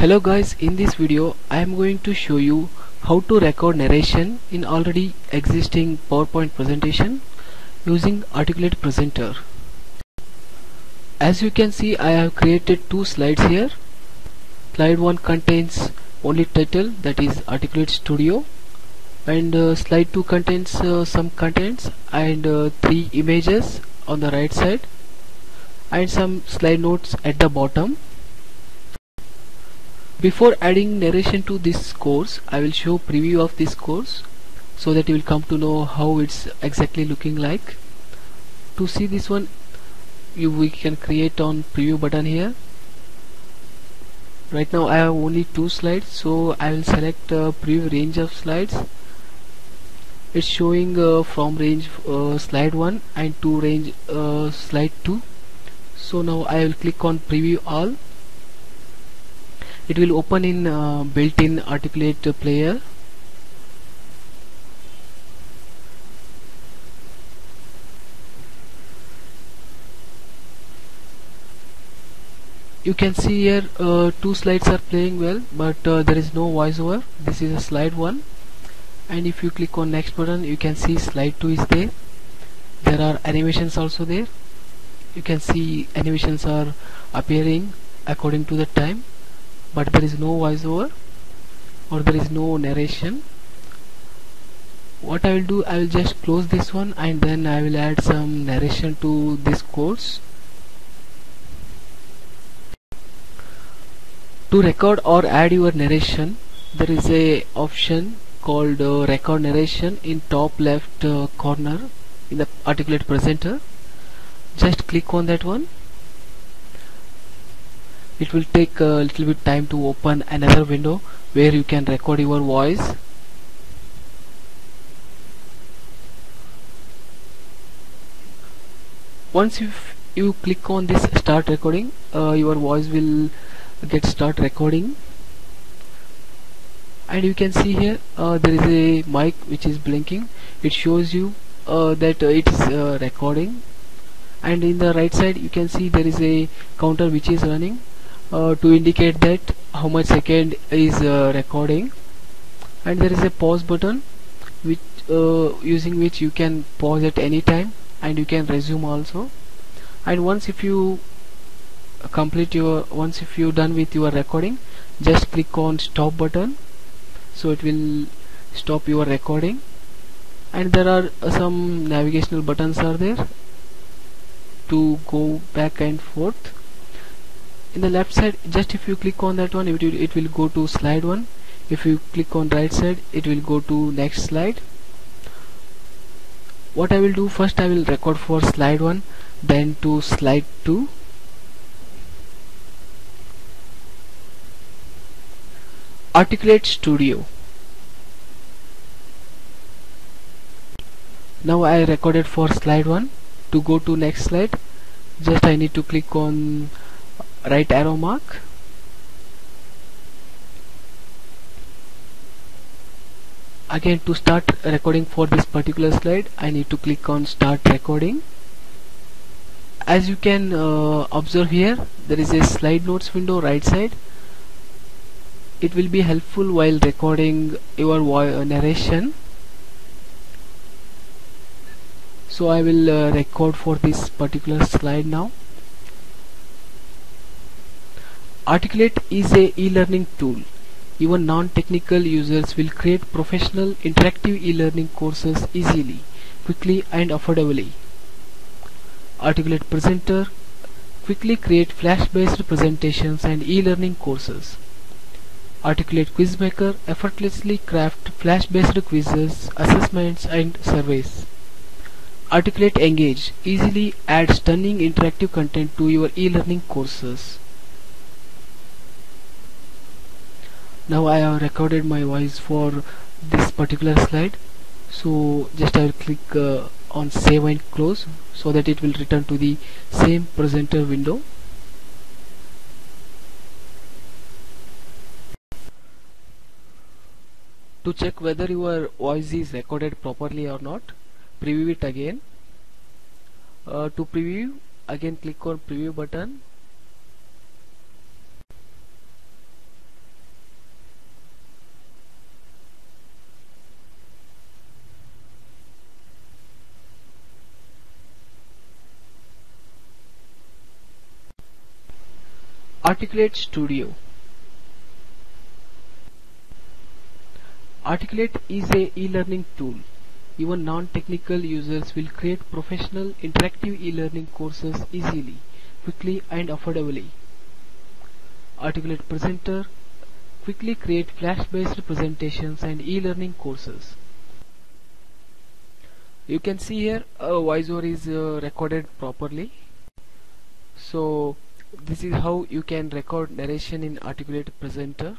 Hello guys, in this video I am going to show you how to record narration in already existing PowerPoint presentation using Articulate Presenter. As you can see I have created two slides here. Slide 1 contains only title that is Articulate Studio and uh, slide 2 contains uh, some contents and uh, three images on the right side and some slide notes at the bottom before adding narration to this course I will show preview of this course so that you will come to know how it's exactly looking like. To see this one you we can create on preview button here. Right now I have only two slides so I will select uh, preview range of slides. It's showing uh, from range uh, slide 1 and to range uh, slide 2 so now I will click on preview all it will open in uh, built-in articulate player. You can see here uh, two slides are playing well but uh, there is no voiceover. This is a slide 1 and if you click on next button you can see slide 2 is there. There are animations also there. You can see animations are appearing according to the time but there is no voiceover or there is no narration. What I will do I will just close this one and then I will add some narration to this course. To record or add your narration there is a option called uh, record narration in top left uh, corner in the articulate presenter. Just click on that one it will take a little bit time to open another window where you can record your voice. Once you you click on this start recording uh, your voice will get start recording. And you can see here uh, there is a mic which is blinking. It shows you uh, that uh, it is uh, recording. And in the right side you can see there is a counter which is running uh, to indicate that how much second is uh, recording. And there is a pause button which using which you can pause at any time and you can resume also. And once if you complete your once if you done with your recording just click on stop button. So it will stop your recording. And there are uh, some navigational buttons are there to go back and forth in the left side just if you click on that one it will, it will go to slide 1 if you click on right side it will go to next slide. What I will do first I will record for slide 1 then to slide 2 Articulate Studio. Now I recorded for slide 1 to go to next slide just I need to click on right arrow mark. Again to start recording for this particular slide I need to click on start recording. As you can uh, observe here there is a slide notes window right side. It will be helpful while recording your uh, narration. So I will uh, record for this particular slide now Articulate is a e-learning tool even non-technical users will create professional interactive e-learning courses easily quickly and affordably Articulate Presenter quickly create flash-based presentations and e-learning courses Articulate Quizmaker effortlessly craft flash-based quizzes, assessments and surveys. Articulate Engage easily add stunning interactive content to your e-learning courses. Now I have recorded my voice for this particular slide. So just I will click uh, on save and close so that it will return to the same presenter window. To check whether your voice is recorded properly or not preview it again. Uh, to preview again click on preview button Articulate Studio Articulate is a e-learning tool. Even non-technical users will create professional interactive e-learning courses easily, quickly and affordably. Articulate Presenter quickly create flash-based presentations and e-learning courses. You can see here a voiceover is uh, recorded properly. So this is how you can record narration in Articulate Presenter.